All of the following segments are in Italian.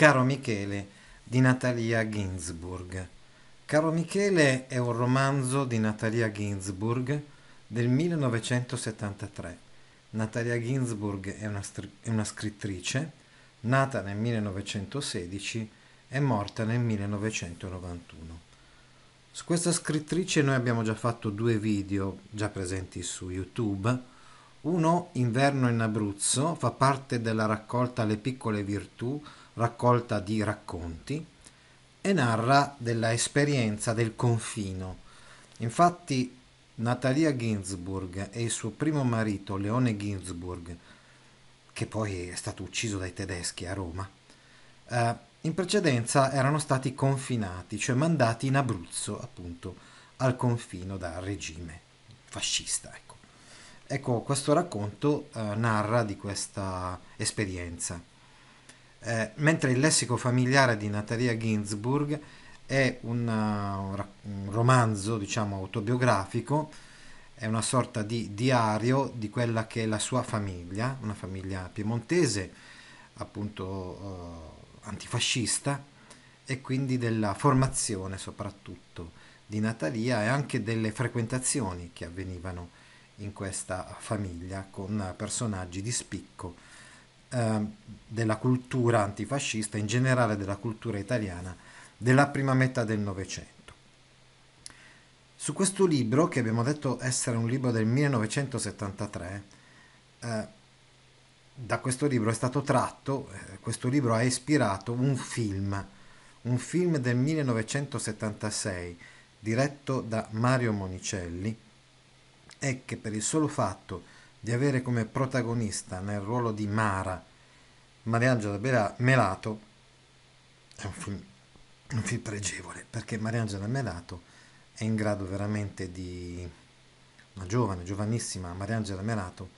Caro Michele di Natalia Ginsburg. Caro Michele è un romanzo di Natalia Ginsburg del 1973. Natalia Ginsburg è una, è una scrittrice nata nel 1916 e morta nel 1991. Su questa scrittrice noi abbiamo già fatto due video già presenti su YouTube. Uno, Inverno in Abruzzo, fa parte della raccolta Le piccole virtù raccolta di racconti e narra della esperienza del confino. Infatti Natalia Ginsburg e il suo primo marito Leone Ginsburg, che poi è stato ucciso dai tedeschi a Roma, eh, in precedenza erano stati confinati, cioè mandati in Abruzzo, appunto, al confino dal regime fascista. Ecco, ecco questo racconto eh, narra di questa esperienza. Eh, mentre il lessico familiare di Natalia Ginsburg è una, un romanzo, diciamo, autobiografico, è una sorta di diario di quella che è la sua famiglia, una famiglia piemontese, appunto eh, antifascista, e quindi della formazione soprattutto di Natalia e anche delle frequentazioni che avvenivano in questa famiglia con personaggi di spicco eh, della cultura antifascista, in generale della cultura italiana della prima metà del Novecento. Su questo libro, che abbiamo detto essere un libro del 1973, eh, da questo libro è stato tratto, eh, questo libro ha ispirato un film, un film del 1976 diretto da Mario Monicelli e che per il solo fatto di avere come protagonista nel ruolo di Mara Mariangela Melato è un film, un film pregevole perché Mariangela Melato è in grado veramente di una giovane, giovanissima Mariangela Melato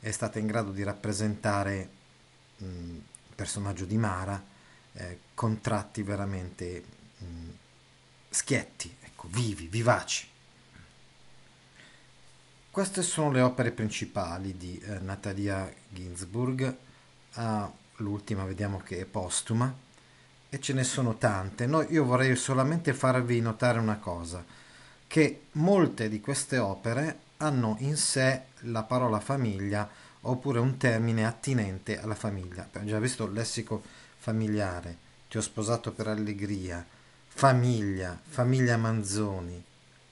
è stata in grado di rappresentare mh, il personaggio di Mara eh, con tratti veramente mh, schietti, ecco, vivi, vivaci. Queste sono le opere principali di eh, Natalia Ginsburg. Uh, l'ultima vediamo che è postuma e ce ne sono tante. No, io vorrei solamente farvi notare una cosa, che molte di queste opere hanno in sé la parola famiglia oppure un termine attinente alla famiglia. Abbiamo già visto il lessico familiare, ti ho sposato per allegria, famiglia, famiglia Manzoni,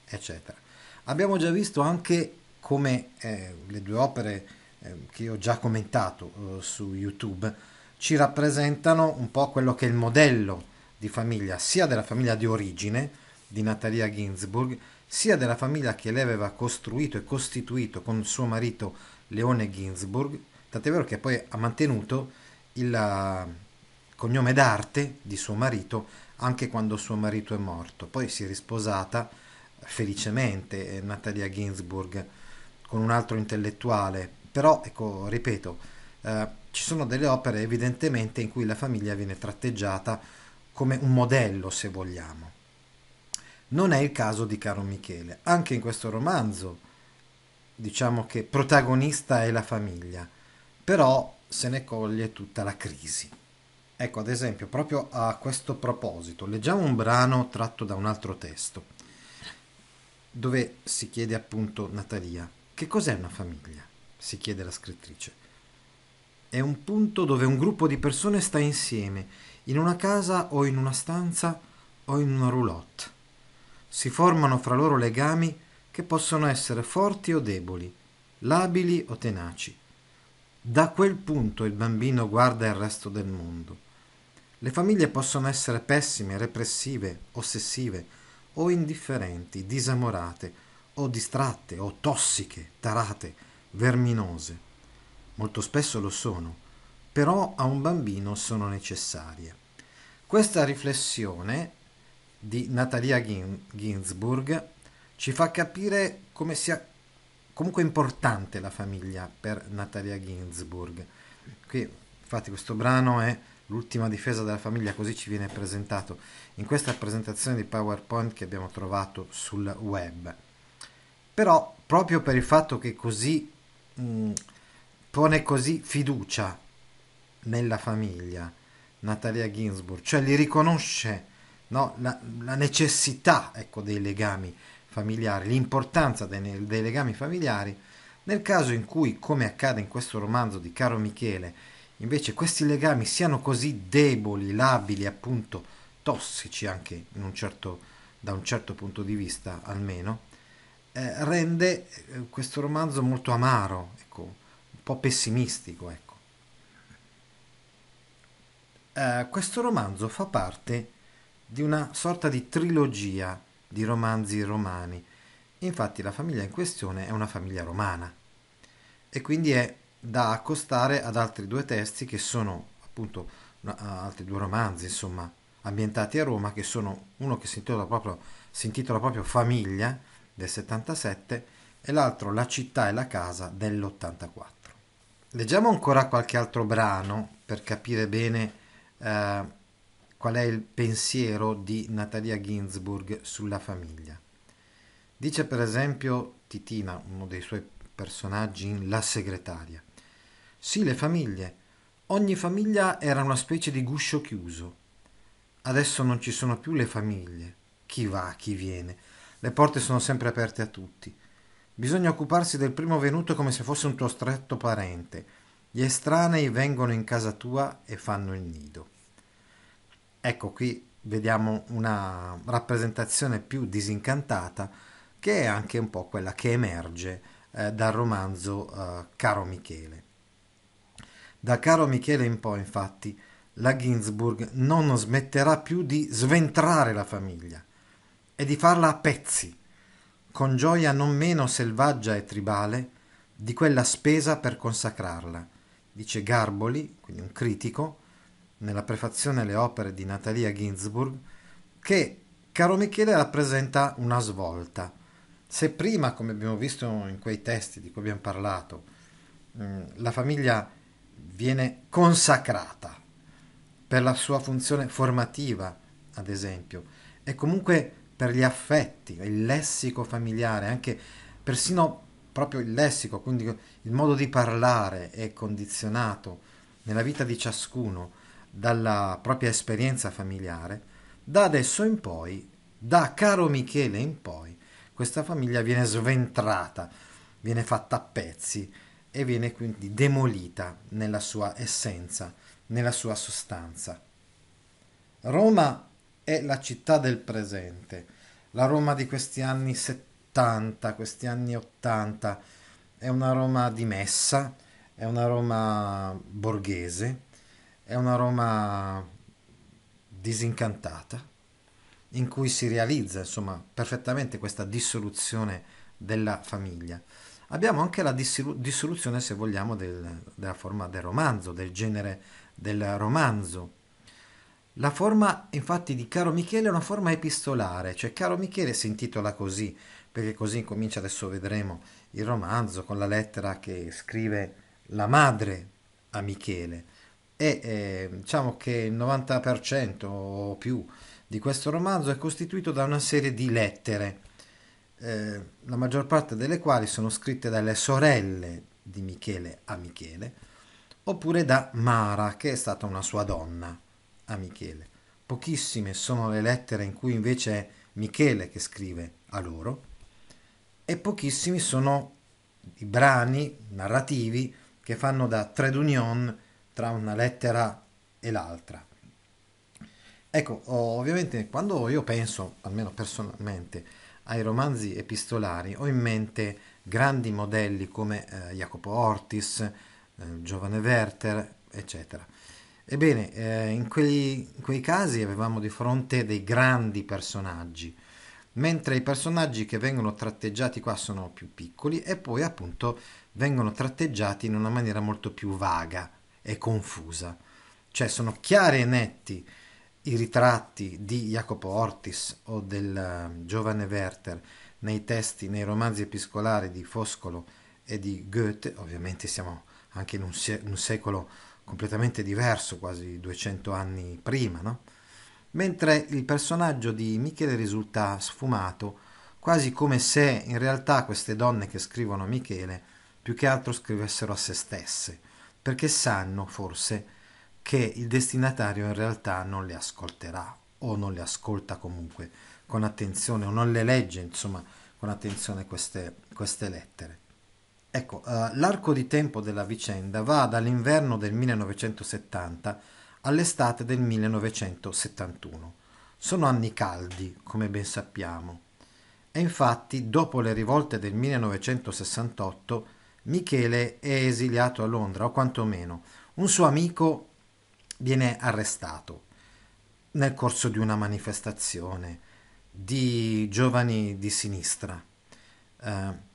eccetera. Abbiamo già visto anche come eh, le due opere eh, che ho già commentato eh, su YouTube ci rappresentano un po' quello che è il modello di famiglia, sia della famiglia di origine di Natalia Ginsburg, sia della famiglia che lei aveva costruito e costituito con suo marito Leone Ginsburg, tant'è vero che poi ha mantenuto il cognome d'arte di suo marito anche quando suo marito è morto. Poi si è risposata felicemente Natalia Ginsburg con un altro intellettuale, però ecco, ripeto, eh, ci sono delle opere evidentemente in cui la famiglia viene tratteggiata come un modello, se vogliamo. Non è il caso di Caro Michele. Anche in questo romanzo diciamo che protagonista è la famiglia, però se ne coglie tutta la crisi. Ecco, ad esempio, proprio a questo proposito, leggiamo un brano tratto da un altro testo, dove si chiede appunto Natalia, che cos'è una famiglia? si chiede la scrittrice è un punto dove un gruppo di persone sta insieme, in una casa o in una stanza o in una roulotte. Si formano fra loro legami che possono essere forti o deboli, labili o tenaci. Da quel punto il bambino guarda il resto del mondo. Le famiglie possono essere pessime, repressive, ossessive o indifferenti, disamorate o distratte o tossiche, tarate, verminose molto spesso lo sono, però a un bambino sono necessarie. Questa riflessione di Natalia Ginsburg ci fa capire come sia comunque importante la famiglia per Natalia Ginsburg. Qui infatti questo brano è l'ultima difesa della famiglia, così ci viene presentato in questa presentazione di PowerPoint che abbiamo trovato sul web. Però proprio per il fatto che così mh, pone così fiducia nella famiglia, Natalia Ginsburg, cioè li riconosce no, la, la, necessità ecco, dei legami familiari, l'importanza dei, dei legami familiari, nel caso in cui, come accade in questo romanzo di Caro Michele, invece questi legami siano così deboli, labili, appunto tossici anche un certo, da un certo punto di vista almeno, eh, rende eh, questo romanzo molto amaro, ecco, un po' pessimistico. Ecco. Eh, questo romanzo fa parte di una sorta di trilogia di romanzi romani. Infatti la famiglia in questione è una famiglia romana e quindi è da accostare ad altri due testi che sono appunto altri due romanzi, insomma, ambientati a Roma, che sono uno che si intitola proprio, si intitola proprio Famiglia del 77 e l'altro La città e la casa dell'84. Leggiamo ancora qualche altro brano per capire bene eh, qual è il pensiero di Natalia Ginsburg sulla famiglia. Dice per esempio Titina, uno dei suoi personaggi in La segretaria. Sì, le famiglie. Ogni famiglia era una specie di guscio chiuso. Adesso non ci sono più le famiglie. Chi va, chi viene. Le porte sono sempre aperte a tutti. Bisogna occuparsi del primo venuto come se fosse un tuo stretto parente. Gli estranei vengono in casa tua e fanno il nido. Ecco qui vediamo una rappresentazione più disincantata che è anche un po' quella che emerge eh, dal romanzo eh, Caro Michele. Da Caro Michele in poi, infatti, la Ginsburg non smetterà più di sventrare la famiglia e di farla a pezzi, con gioia non meno selvaggia e tribale di quella spesa per consacrarla, dice Garboli, quindi un critico, nella prefazione alle opere di Natalia Ginsburg che Caro Michele rappresenta una svolta. Se prima, come abbiamo visto in quei testi di cui abbiamo parlato, mm, la famiglia viene consacrata per la sua funzione formativa, ad esempio, e comunque per gli affetti, il lessico familiare, anche persino proprio il lessico, quindi il modo di parlare è condizionato nella vita di ciascuno dalla propria esperienza familiare, da adesso in poi, da caro Michele in poi, questa famiglia viene sventrata, viene fatta a pezzi e viene quindi demolita nella sua essenza, nella sua sostanza. Roma è la città del presente, la Roma di questi anni 70, questi anni 80, è una Roma dimessa, è una Roma borghese, è una Roma disincantata, in cui si realizza insomma perfettamente questa dissoluzione della famiglia. Abbiamo anche la dissoluzione, se vogliamo, del, della forma del romanzo, del genere del romanzo. La forma, infatti, di Caro Michele è una forma epistolare, cioè Caro Michele si intitola così, perché così comincia, adesso vedremo, il romanzo con la lettera che scrive la madre a Michele. E eh, diciamo che il 90% o più di questo romanzo è costituito da una serie di lettere, eh, la maggior parte delle quali sono scritte dalle sorelle di Michele a Michele, oppure da Mara, che è stata una sua donna a Michele. Pochissime sono le lettere in cui invece è Michele che scrive a loro, e pochissimi sono i brani narrativi che fanno da trade union tra una lettera e l'altra. Ecco, ovviamente quando io penso, almeno personalmente, ai romanzi epistolari, ho in mente grandi modelli come eh, Jacopo Ortis, eh, Giovane Werther, eccetera. Ebbene, eh, in, quei, in quei casi avevamo di fronte dei grandi personaggi, mentre i personaggi che vengono tratteggiati qua sono più piccoli e poi appunto vengono tratteggiati in una maniera molto più vaga, è confusa. Cioè sono chiari e netti i ritratti di Jacopo Ortis o del uh, giovane Werther nei testi, nei romanzi epistolari di Foscolo e di Goethe, ovviamente siamo anche in un, se- un secolo completamente diverso, quasi 200 anni prima, no? mentre il personaggio di Michele risulta sfumato, quasi come se in realtà queste donne che scrivono Michele più che altro scrivessero a se stesse perché sanno forse che il destinatario in realtà non le ascolterà o non le ascolta comunque con attenzione o non le legge insomma con attenzione queste, queste lettere. Ecco, uh, l'arco di tempo della vicenda va dall'inverno del 1970 all'estate del 1971. Sono anni caldi, come ben sappiamo. E infatti, dopo le rivolte del 1968, Michele è esiliato a Londra, o quantomeno un suo amico viene arrestato nel corso di una manifestazione di giovani di sinistra. Eh,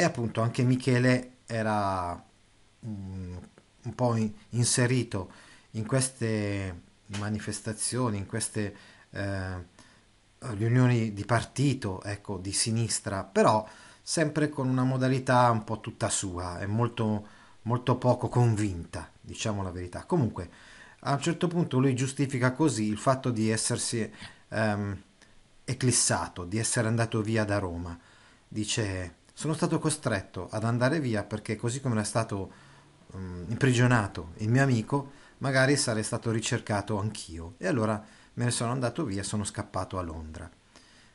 e appunto anche Michele era un, un po' in, inserito in queste manifestazioni, in queste eh, riunioni di partito, ecco, di sinistra, però sempre con una modalità un po' tutta sua e molto, molto poco convinta, diciamo la verità. Comunque, a un certo punto lui giustifica così il fatto di essersi ehm, eclissato, di essere andato via da Roma. Dice, sono stato costretto ad andare via perché così come era stato um, imprigionato il mio amico, magari sarei stato ricercato anch'io. E allora me ne sono andato via, sono scappato a Londra.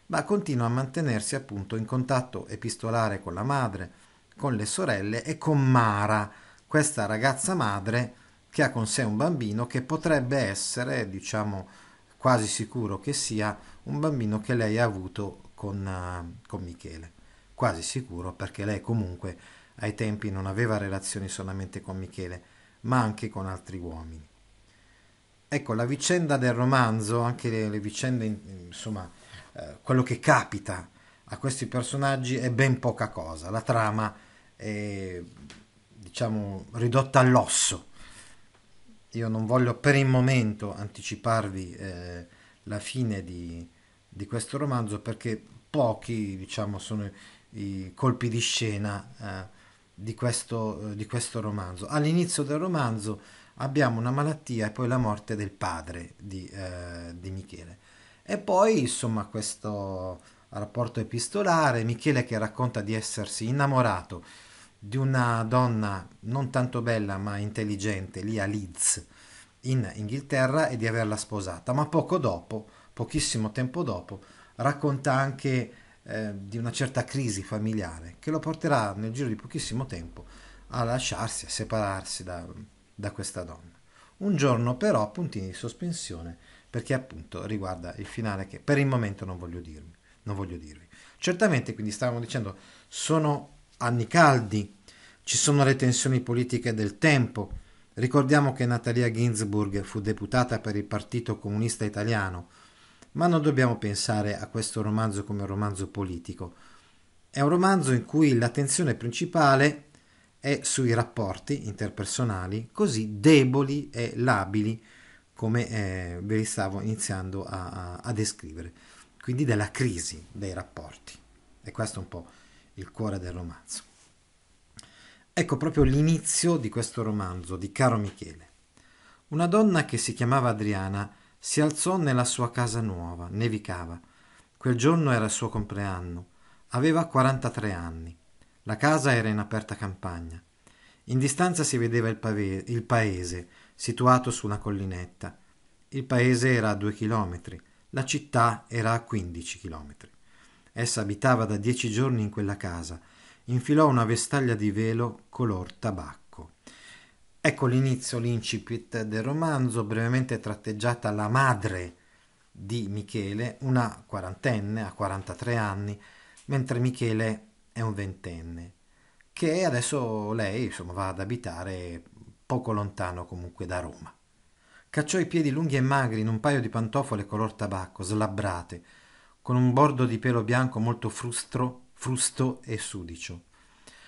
Ma continua a mantenersi appunto in contatto epistolare con la madre, con le sorelle e con Mara, questa ragazza madre che ha con sé un bambino che potrebbe essere, diciamo, quasi sicuro che sia un bambino che lei ha avuto con, uh, con Michele. Quasi sicuro perché lei comunque ai tempi non aveva relazioni solamente con Michele, ma anche con altri uomini. Ecco, la vicenda del romanzo, anche le, le vicende, insomma, eh, quello che capita a questi personaggi è ben poca cosa. La trama è, diciamo, ridotta all'osso io non voglio per il momento anticiparvi eh, la fine di, di, questo romanzo perché pochi diciamo, sono i colpi di scena eh, di, questo, eh, di, questo, romanzo. All'inizio del romanzo abbiamo una malattia e poi la morte del padre di, eh, di Michele. E poi insomma questo rapporto epistolare, Michele che racconta di essersi innamorato di una donna non tanto bella ma intelligente lì a Leeds in Inghilterra e di averla sposata, ma poco dopo, pochissimo tempo dopo, racconta anche eh, di una certa crisi familiare che lo porterà nel giro di pochissimo tempo a lasciarsi, a separarsi da, da questa donna. Un giorno però puntini di sospensione perché appunto riguarda il finale che per il momento non voglio dirvi. Non voglio dirvi. Certamente, quindi stavamo dicendo, sono anni caldi, ci sono le tensioni politiche del tempo. Ricordiamo che Natalia Ginsburg fu deputata per il Partito Comunista Italiano, ma non dobbiamo pensare a questo romanzo come un romanzo politico. È un romanzo in cui l'attenzione principale è sui rapporti interpersonali così deboli e labili come eh, li stavo iniziando a, a descrivere, quindi della crisi dei rapporti. E questo è un po' il cuore del romanzo. Ecco proprio l'inizio di questo romanzo di Caro Michele. Una donna che si chiamava Adriana si alzò nella sua casa nuova, nevicava. Quel giorno era il suo compleanno. Aveva 43 anni. La casa era in aperta campagna. In distanza si vedeva il, pave- il paese, situato su una collinetta. Il paese era a due chilometri, la città era a 15 chilometri. Essa abitava da dieci giorni in quella casa. Infilò una vestaglia di velo color tabacco. Ecco l'inizio, l'incipit del romanzo, brevemente tratteggiata la madre di Michele, una quarantenne, a 43 anni, mentre Michele è un ventenne, che adesso lei insomma, va ad abitare poco lontano comunque da Roma. Cacciò i piedi lunghi e magri in un paio di pantofole color tabacco, slabbrate, con un bordo di pelo bianco molto frustro, frusto e sudicio.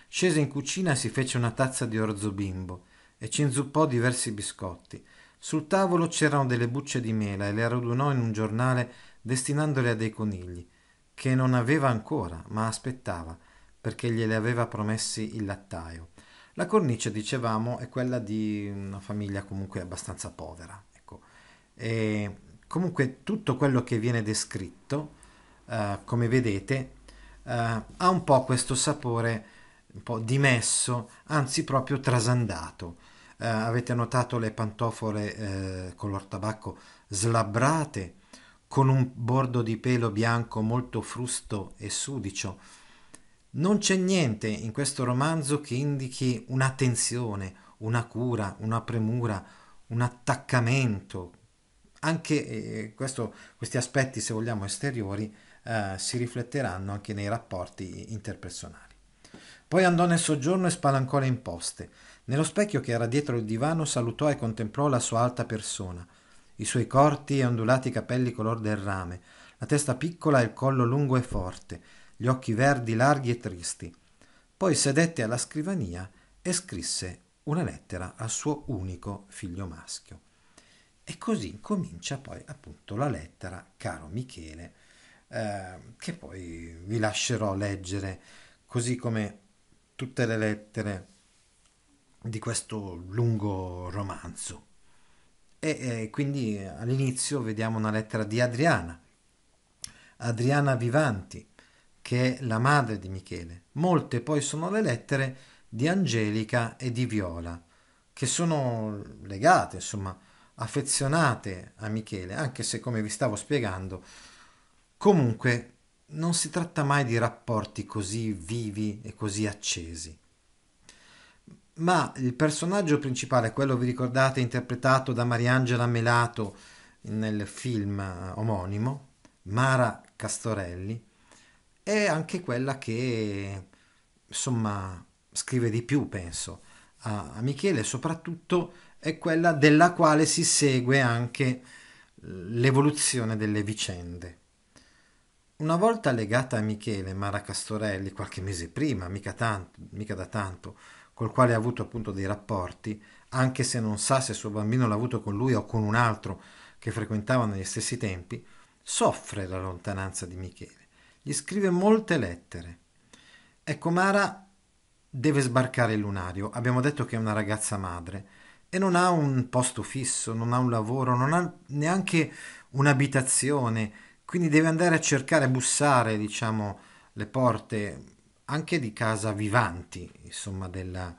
Scese in cucina e si fece una tazza di orzo bimbo e ci inzuppò diversi biscotti. Sul tavolo c'erano delle bucce di mela e le radunò in un giornale destinandole a dei conigli, che non aveva ancora, ma aspettava, perché gliele aveva promessi il lattaio. La cornice, dicevamo, è quella di una famiglia comunque abbastanza povera. Ecco. E comunque tutto quello che viene descritto uh, come vedete, uh, ha un po' questo sapore un po' dimesso, anzi proprio trasandato. Eh, avete notato le pantofole eh, color tabacco slabbrate, con un bordo di pelo bianco molto frusto e sudicio. Non c'è niente in questo romanzo che indichi un'attenzione, una cura, una premura, un attaccamento. Anche eh, questo, questi aspetti, se vogliamo, esteriori, eh, si rifletteranno anche nei rapporti interpersonali. Poi andò nel soggiorno e spalancò le imposte. Nello specchio che era dietro il divano salutò e contemplò la sua alta persona, i suoi corti e ondulati capelli color del rame, la testa piccola e il collo lungo e forte, gli occhi verdi larghi e tristi. Poi sedette alla scrivania e scrisse una lettera al suo unico figlio maschio. E così comincia poi appunto la lettera, caro Michele, eh, che poi vi lascerò leggere, così come tutte le lettere di questo lungo romanzo. E, e quindi all'inizio vediamo una lettera di Adriana, Adriana Vivanti, che è la madre di Michele. Molte poi sono le lettere di Angelica e di Viola, che sono legate, insomma, affezionate a Michele, anche se, come vi stavo spiegando, comunque non si tratta mai di rapporti così vivi e così accesi. Ma il personaggio principale, quello vi ricordate, interpretato da Mariangela Melato nel film omonimo, Mara Castorelli, è anche quella che insomma scrive di più, penso, a, Michele, soprattutto è quella della quale si segue anche l'evoluzione delle vicende. Una volta legata a Michele, Mara Castorelli, qualche mese prima, mica, tanto, mica da tanto, col quale ha avuto appunto dei rapporti, anche se non sa se suo bambino l'ha avuto con lui o con un altro che frequentava negli stessi tempi, soffre la lontananza di Michele. Gli scrive molte lettere. Ecco, Mara deve sbarcare il lunario. Abbiamo detto che è una ragazza madre e non ha un posto fisso, non ha un lavoro, non ha neanche un'abitazione, quindi deve andare a cercare, bussare, diciamo, le porte anche di casa vivanti, insomma, della,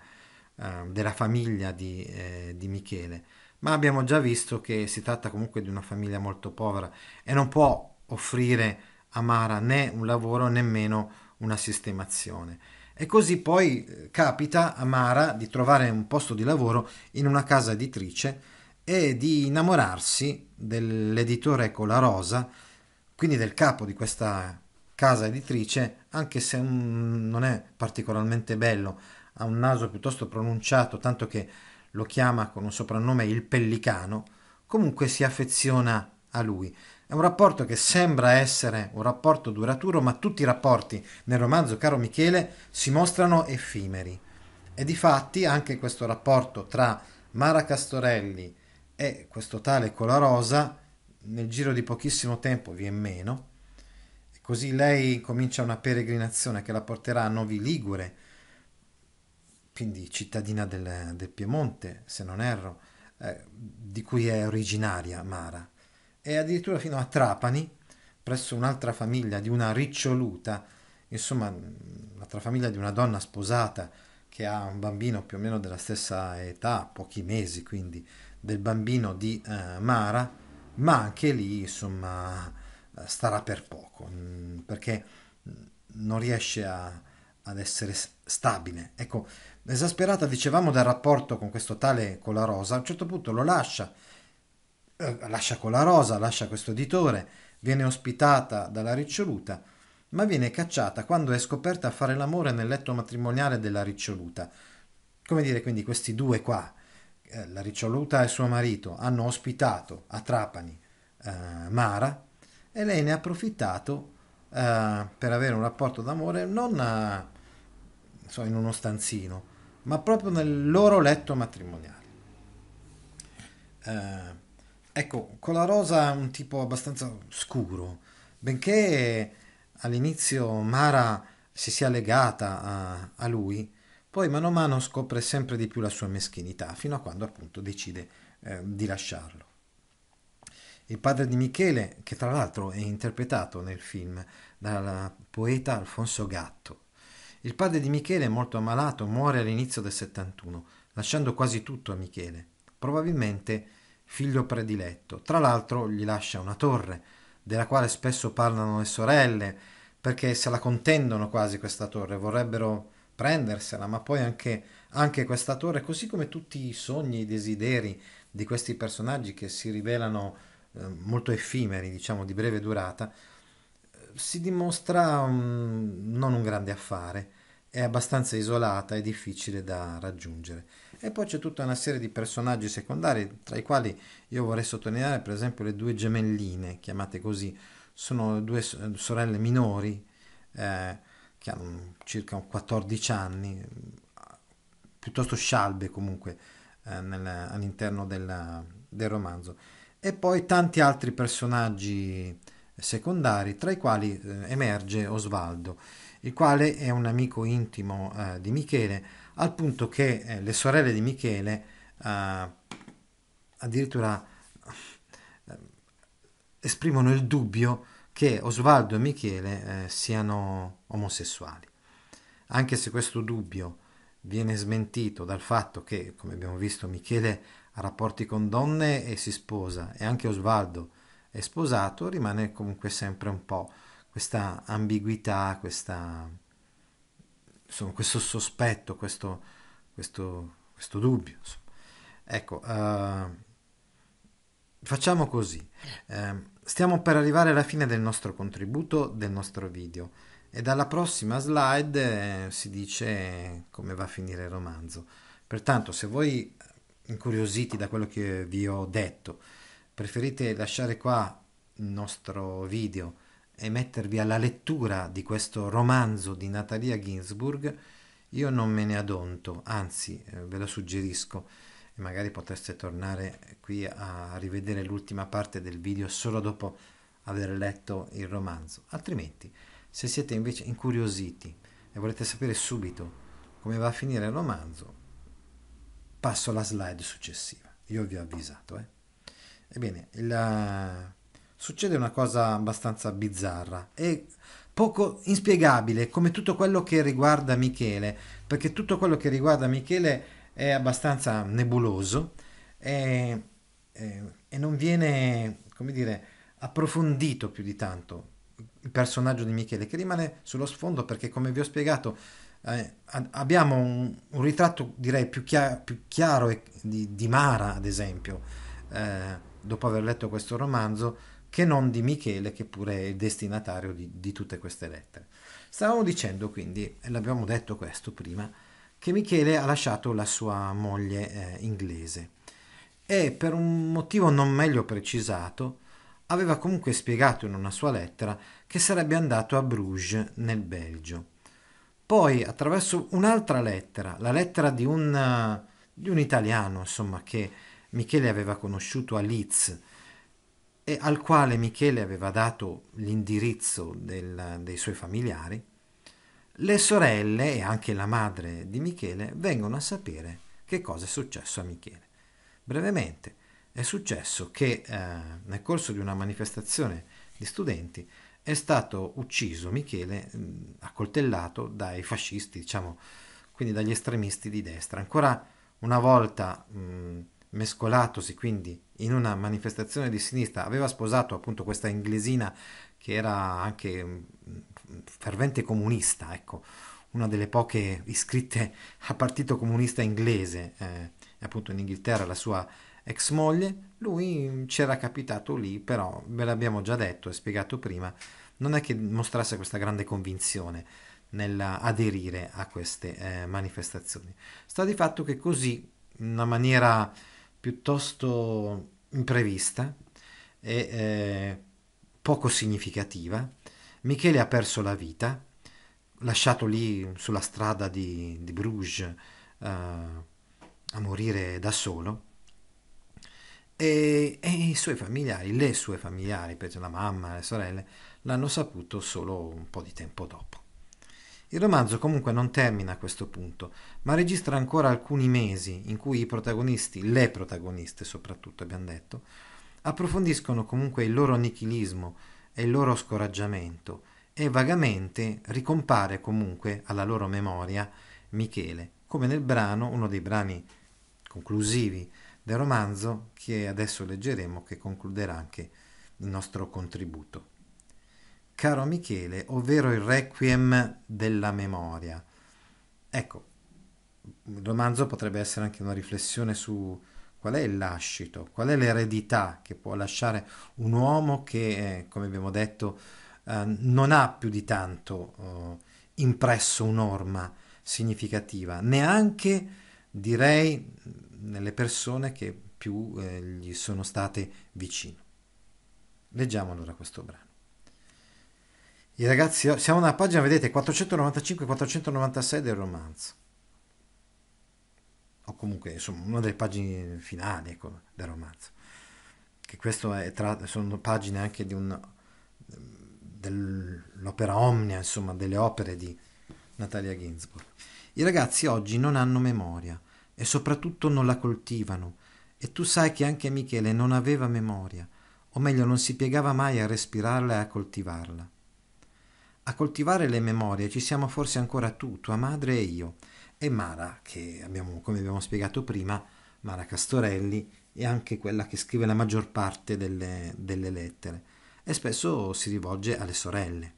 uh, della famiglia di, eh, di, Michele. Ma abbiamo già visto che si tratta comunque di una famiglia molto povera e non può offrire a Mara né un lavoro nemmeno una sistemazione. E così poi eh, capita a Mara di trovare un posto di lavoro in una casa editrice e di innamorarsi dell'editore Cola Rosa, quindi del capo di questa casa editrice, anche se non è particolarmente bello, ha un naso piuttosto pronunciato, tanto che lo chiama con un soprannome il pellicano, comunque si affeziona a lui. È un rapporto che sembra essere un rapporto duraturo, ma tutti i rapporti nel romanzo Caro Michele si mostrano effimeri. E di fatti anche questo rapporto tra Mara Castorelli e questo tale Colarosa nel giro di pochissimo tempo viene meno Così lei comincia una peregrinazione che la porterà a Novi Ligure, quindi cittadina del, del Piemonte, se non erro, eh, di cui è originaria Mara, e addirittura fino a Trapani, presso un'altra famiglia di una riccioluta, insomma, un'altra famiglia di una donna sposata che ha un bambino più o meno della stessa età, pochi mesi quindi, del bambino di eh, Mara, ma anche lì, insomma, starà per poco, mm, perché non riesce a, ad essere stabile. Ecco, esasperata dicevamo del rapporto con questo tale con la Rosa, a un certo punto lo lascia, eh, lascia Rosa, lascia questo editore, viene ospitata dalla riccioluta, ma viene cacciata quando è scoperta a fare l'amore nel letto matrimoniale della riccioluta. Come dire, quindi questi due qua, la riccioluta e suo marito, hanno ospitato a Trapani eh, Mara, e lei ne ha approfittato uh, per avere un rapporto d'amore non uh, so, in uno stanzino, ma proprio nel loro letto matrimoniale. Uh, ecco, con la rosa un tipo abbastanza scuro, benché all'inizio Mara si sia legata a, a lui, poi mano a mano scopre sempre di più la sua meschinità, fino a quando appunto decide eh, di lasciarlo il padre di Michele, che tra l'altro è interpretato nel film dal poeta Alfonso Gatto. Il padre di Michele, molto ammalato, muore all'inizio del 71, lasciando quasi tutto a Michele, probabilmente figlio prediletto. Tra l'altro gli lascia una torre, della quale spesso parlano le sorelle, perché se la contendono quasi questa torre, vorrebbero prendersela, ma poi anche, anche questa torre, così come tutti i sogni, i desideri di questi personaggi che si rivelano eh, molto effimeri, diciamo di breve durata, si dimostra um, non un grande affare, è abbastanza isolata e difficile da raggiungere. E poi c'è tutta una serie di personaggi secondari, tra i quali io vorrei sottolineare per esempio le due gemelline, chiamate così, sono due sorelle minori eh, che hanno circa 14 anni, piuttosto scialbe comunque eh, nel, all'interno del, del romanzo. E poi tanti altri personaggi secondari, tra i quali eh, emerge Osvaldo, il quale è un amico intimo eh, di Michele, al punto che eh, le sorelle di Michele eh, addirittura eh, esprimono il dubbio che Osvaldo e Michele siano omosessuali. Anche se questo dubbio viene smentito dal fatto che, come abbiamo visto, Michele ha rapporti con donne e si sposa, e anche Osvaldo è sposato, rimane comunque sempre un po' questa ambiguità, questa, insomma, questo sospetto, questo, questo, questo dubbio. Insomma. Ecco, uh, facciamo così. Uh, stiamo per arrivare alla fine del nostro contributo, del nostro video. E dalla prossima slide eh, si dice come va a finire il romanzo. Pertanto, se voi incuriositi da quello che vi ho detto, preferite lasciare qua il nostro video e mettervi alla lettura di questo romanzo di Natalia Ginsburg, io non me ne adonto, anzi eh, ve lo suggerisco e magari potreste tornare qui a rivedere l'ultima parte del video solo dopo aver letto il romanzo. Altrimenti, se siete invece incuriositi e volete sapere subito come va a finire il romanzo, passo alla slide successiva. Io vi ho avvisato. Eh. Ebbene, il, succede una cosa abbastanza bizzarra e poco inspiegabile, come tutto quello che riguarda Michele, perché tutto quello che riguarda Michele è abbastanza nebuloso e, e, e non viene, come dire, approfondito più di tanto personaggio di Michele, che rimane sullo sfondo perché, come vi ho spiegato, eh, abbiamo un, un, ritratto direi più, chia- più chiaro di, di, Mara, ad esempio, eh, dopo aver letto questo romanzo, che non di Michele, che pure è il destinatario di, di tutte queste lettere. Stavamo dicendo quindi, e l'abbiamo detto questo prima, che Michele ha lasciato la sua moglie eh, inglese e per un motivo non meglio precisato aveva comunque spiegato in una sua lettera che sarebbe andato a Bruges nel Belgio. Poi attraverso un'altra lettera, la lettera di un, di un italiano insomma che Michele aveva conosciuto a Leeds e al quale Michele aveva dato l'indirizzo del, dei suoi familiari, le sorelle e anche la madre di Michele vengono a sapere che cosa è successo a Michele. Brevemente, è successo che eh, nel corso di una manifestazione di studenti è stato ucciso Michele, mh, accoltellato dai fascisti, diciamo, quindi dagli estremisti di destra. Ancora una volta mh, mescolatosi quindi in una manifestazione di sinistra, aveva sposato appunto questa inglesina che era anche mm, fervente comunista, ecco, una delle poche iscritte al Partito Comunista inglese, eh, appunto in Inghilterra la sua ex moglie, lui c'era capitato lì, però ve l'abbiamo già detto e spiegato prima, non è che mostrasse questa grande convinzione nell'aderire a queste eh, manifestazioni. Sta di fatto che così, in una maniera piuttosto imprevista e eh, poco significativa. Michele ha perso la vita, lasciato lì sulla strada di, di Bruges eh, a morire da solo. E, e, i suoi familiari, le sue familiari, per la mamma, le sorelle, l'hanno saputo solo un po' di tempo dopo. Il romanzo comunque non termina a questo punto, ma registra ancora alcuni mesi in cui i protagonisti, le protagoniste soprattutto abbiamo detto, approfondiscono comunque il loro nichilismo e il loro scoraggiamento e vagamente ricompare comunque alla loro memoria Michele, come nel brano, uno dei brani conclusivi del romanzo che adesso leggeremo, che concluderà anche il nostro contributo. Caro Michele, ovvero il requiem della memoria. Ecco, il romanzo potrebbe essere anche una riflessione su qual è il lascito, qual è l'eredità che può lasciare un uomo che, come abbiamo detto, eh, non ha più di tanto eh, impresso un'orma significativa, neanche direi nelle persone che più eh, gli sono state vicino. Leggiamo allora questo brano. I ragazzi, siamo nella pagina, vedete, 495-496 del romanzo. O comunque, insomma, una delle pagine finali ecco, del romanzo. Che questo è tra, sono pagine anche un, dell'opera omnia, insomma, delle opere di Natalia Ginsburg. I ragazzi oggi non hanno memoria e soprattutto non la coltivano. E tu sai che anche Michele non aveva memoria, o meglio non si piegava mai a respirarla e a coltivarla. A coltivare le memorie ci siamo forse ancora tu, tua madre e io, e Mara, che abbiamo, come abbiamo spiegato prima, Mara Castorelli, è anche quella che scrive la maggior parte delle, delle lettere e spesso si rivolge alle sorelle,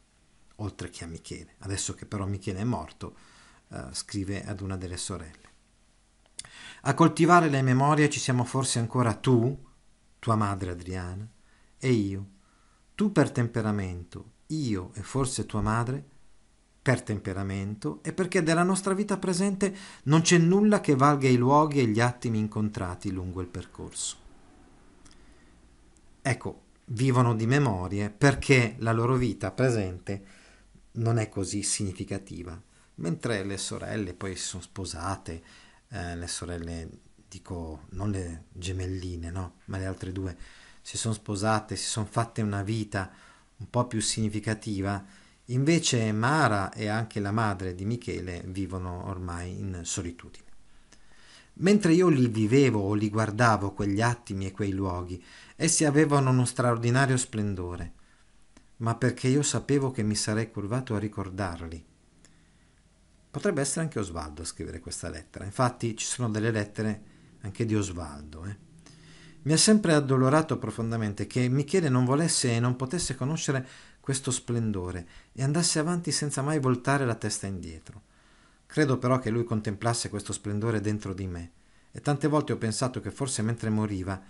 oltre che a Michele. Adesso che però Michele è morto, eh, scrive ad una delle sorelle. A coltivare le memorie ci siamo forse ancora tu, tua madre Adriana, e io. Tu per temperamento, io e forse tua madre per temperamento e perché della nostra vita presente non c'è nulla che valga i luoghi e gli attimi incontrati lungo il percorso. Ecco, vivono di memorie perché la loro vita presente non è così significativa, mentre le sorelle poi si sono sposate, eh, le sorelle, dico non le gemelline, no, ma le altre due, si sono sposate, si sono fatte una vita un po' più significativa, invece Mara e anche la madre di Michele vivono ormai in solitudine. Mentre io li vivevo o li guardavo quegli attimi e quei luoghi, essi avevano uno straordinario splendore, ma perché io sapevo che mi sarei curvato a ricordarli Potrebbe essere anche Osvaldo a scrivere questa lettera. Infatti ci sono delle lettere anche di Osvaldo. Eh. Mi ha sempre addolorato profondamente che Michele non volesse e non potesse conoscere questo splendore e andasse avanti senza mai voltare la testa indietro. Credo però che lui contemplasse questo splendore dentro di me e tante volte ho pensato che forse mentre moriva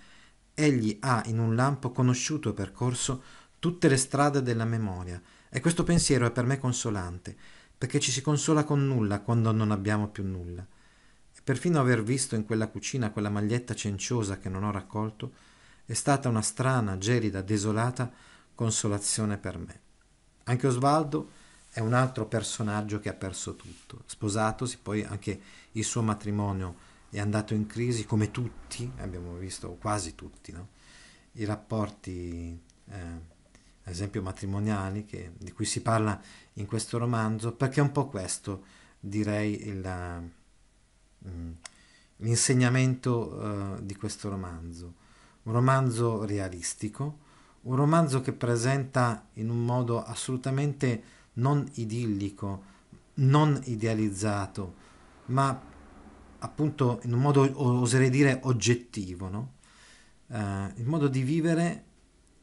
egli ha in un lampo conosciuto e percorso tutte le strade della memoria e questo pensiero è per me consolante perché ci si consola con nulla quando non abbiamo più nulla. E perfino aver visto in quella cucina quella maglietta cenciosa che non ho raccolto è stata una strana, gelida, desolata consolazione per me. Anche Osvaldo è un altro personaggio che ha perso tutto. Sposatosi, poi anche il suo matrimonio è andato in crisi, come tutti, abbiamo visto quasi tutti, no? i rapporti eh, ad esempio matrimoniali, che, di cui si parla in questo romanzo, perché è un po' questo, direi, il, mm, l'insegnamento uh, di questo romanzo. Un romanzo realistico, un romanzo che presenta in un modo assolutamente non idillico, non idealizzato, ma appunto in un modo, oserei dire, oggettivo, no? uh, il modo di vivere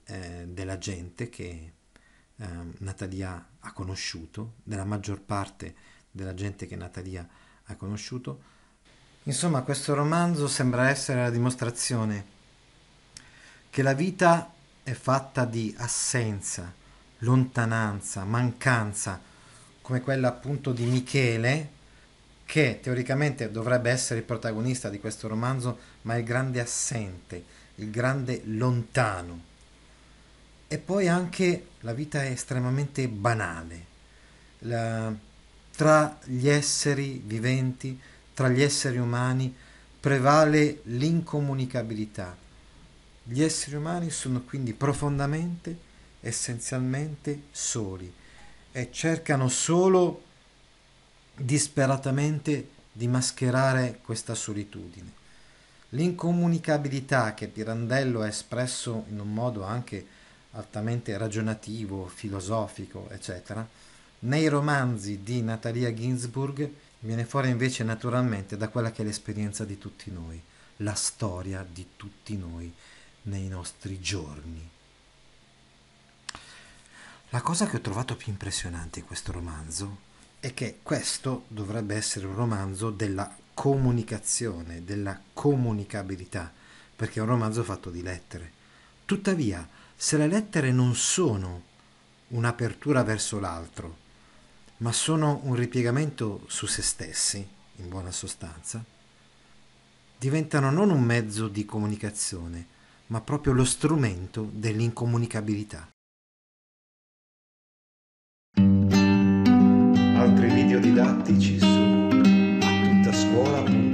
eh, della gente che eh, Natalia ha conosciuto, della maggior parte della gente che Natalia ha conosciuto. Insomma, questo romanzo sembra essere la dimostrazione che la vita è fatta di assenza, lontananza, mancanza, come quella appunto di Michele, che teoricamente dovrebbe essere il protagonista di questo romanzo, ma è il grande assente, il grande lontano. E poi anche la vita è estremamente banale. La, tra gli esseri viventi, tra gli esseri umani, prevale l'incomunicabilità. Gli esseri umani sono quindi profondamente, essenzialmente soli e cercano solo disperatamente di mascherare questa solitudine. L'incomunicabilità che Pirandello ha espresso in un modo anche altamente ragionativo, filosofico, eccetera, nei romanzi di Natalia Ginsburg Viene fuori invece naturalmente da quella che è l'esperienza di tutti noi, la storia di tutti noi nei nostri giorni. La cosa che ho trovato più impressionante in questo romanzo è che questo dovrebbe essere un romanzo della comunicazione, della comunicabilità, perché è un romanzo fatto di lettere. Tuttavia, se le lettere non sono un'apertura verso l'altro, ma sono un ripiegamento su se stessi, in buona sostanza, diventano non un mezzo di comunicazione, ma proprio lo strumento dell'incomunicabilità. Altri video didattici su attuttascuola.it